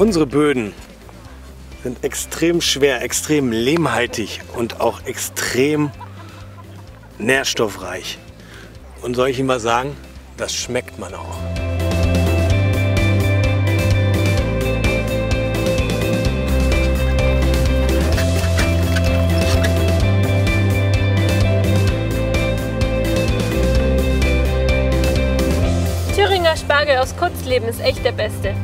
Unsere Böden sind extrem schwer, extrem lehmhaltig und auch extrem nährstoffreich. Und soll ich Ihnen mal sagen, das schmeckt man auch. Thüringer Spargel aus Kurzleben ist echt der beste.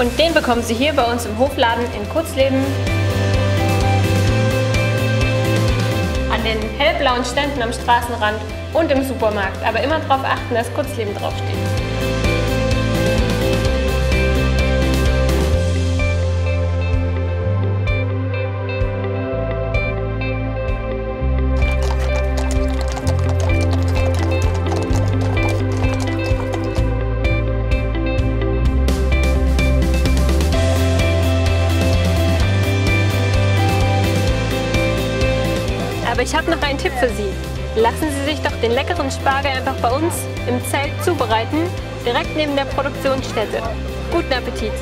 Und den bekommen Sie hier bei uns im Hofladen in Kurzleben. An den hellblauen Ständen am Straßenrand und im Supermarkt. Aber immer darauf achten, dass Kurzleben draufsteht. Aber ich habe noch einen Tipp für Sie. Lassen Sie sich doch den leckeren Spargel einfach bei uns im Zelt zubereiten, direkt neben der Produktionsstätte. Guten Appetit!